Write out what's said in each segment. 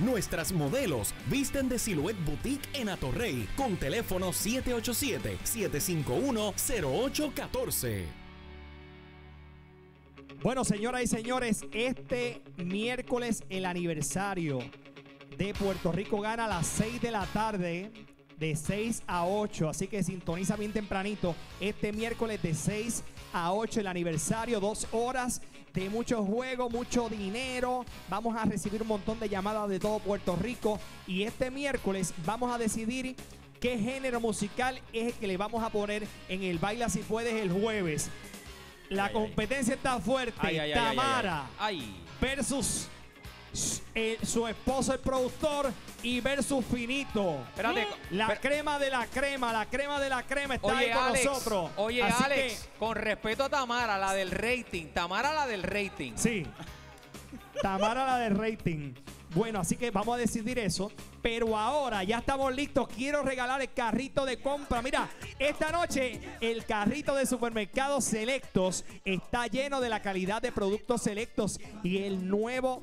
Nuestras modelos visten de Silhouette Boutique en Atorrey con teléfono 787-751-0814. Bueno, señoras y señores, este miércoles el aniversario de Puerto Rico gana a las 6 de la tarde, de 6 a 8. Así que sintoniza bien tempranito este miércoles de 6 a 8 el aniversario, dos horas de mucho juego, mucho dinero. Vamos a recibir un montón de llamadas de todo Puerto Rico. Y este miércoles vamos a decidir qué género musical es el que le vamos a poner en el Baila Si Puedes el jueves. La Ay, ay. competencia está fuerte. Ay, Tamara versus eh, su esposo, el productor, y versus Finito. Espérate, La crema de la crema, la crema de la crema está ahí Oye, con Alex, nosotros. oye, Así Alex, con respeto a Tamara, la del rating. Tamara, la del rating. que, sí. Tamara la del rating. Bueno, así que vamos a decidir eso. Pero ahora ya estamos listos. Quiero regalar el carrito de compra. Mira, esta noche el carrito de supermercados selectos está lleno de la calidad de productos selectos y el nuevo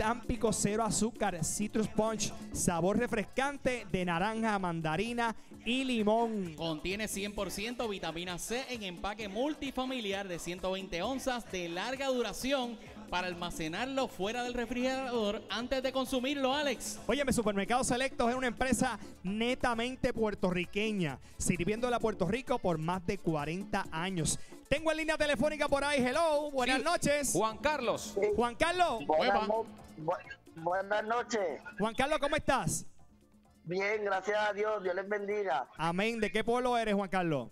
Tampico cero azúcar, Citrus Punch, sabor refrescante de naranja, mandarina y limón. Contiene 100% vitamina C en empaque multifamiliar de 120 onzas de larga duración para almacenarlo fuera del refrigerador antes de consumirlo, Alex. Óyeme, Supermercados Selectos es una empresa netamente puertorriqueña, sirviéndole a Puerto Rico por más de 40 años. Tengo en línea telefónica por ahí. Hello, buenas Sí. noches. Juan Carlos. Juan Carlos, bu- buenas noches. Juan Carlos, ¿cómo estás? Bien, gracias a Dios. Dios les bendiga. Amén. ¿De qué pueblo eres, Juan Carlos?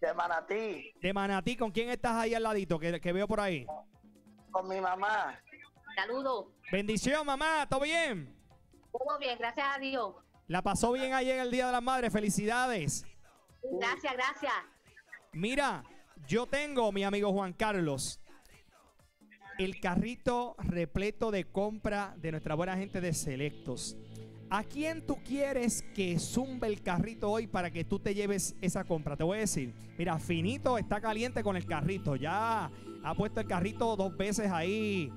De Manatí, De Manatí. ¿Con quién estás ahí al ladito que, que veo por ahí? con mi mamá. Saludos. Bendición, mamá. ¿Todo bien? Todo bien, gracias a Dios. La pasó bien ayer en el Día de las Madres. Felicidades. Gracias, gracias. Mira, yo tengo, mi amigo Juan Carlos, el carrito repleto de compra de nuestra buena gente de Selectos. ¿A quién tú quieres que zumbe el carrito hoy para que tú te lleves esa compra? Te voy a decir, mira, Finito está caliente con el carrito. Ya ha puesto el carrito dos veces ahí,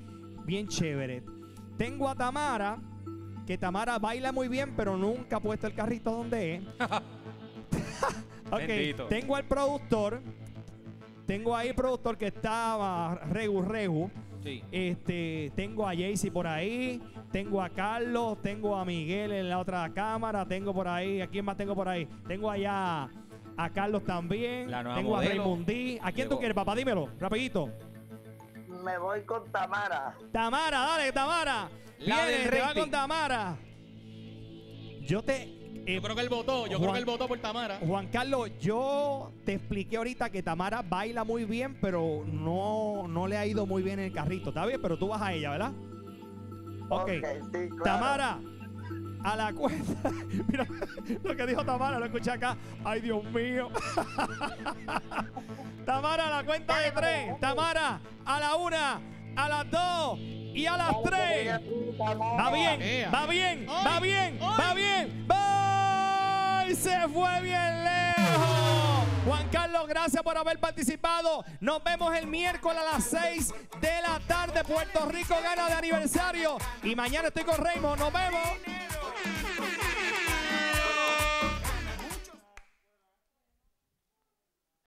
bien chévere. Tengo a Tamara, que Tamara baila muy bien, pero nunca ha puesto el carrito donde es. Ok, Bendito. tengo al productor. Tengo ahí el productor que está regu regu. Sí. Este, tengo a Jaycee por ahí, tengo a Carlos, tengo a Miguel en la otra cámara, tengo por ahí, ¿a quién más tengo por ahí? Tengo allá a Carlos también, La nueva tengo a. Raymondí. ¿A quién tú quieres, papá? Dímelo, rapidito. Me voy con Tamara. Tamara, dale, Tamara. La del te va con Tamara. Yo te... eh, Yo creo que él votó, yo creo Juan- que él votó por Tamara. Juan Carlos, yo te expliqué ahorita que Tamara baila muy bien, pero no, no le ha ido muy bien en el carrito. Está bien, pero tú vas a ella, ¿verdad? Ok. sí, claro. Tamara, a la cuenta. Mira lo que dijo Tamara, lo escuché acá. Ay, Dios mío. Tamara, a la cuenta de tres. Tamara, a la una, a las dos y a las tres. Va bien, va bien, va ¡Ay! bien, ¡Ay! va bien. ¡Va! Se fue bien lejos. Juan Carlos, gracias por haber participado. Nos vemos el miércoles a las 6 de la tarde. Puerto Rico gana de aniversario. Y mañana estoy con Raymond. Nos vemos.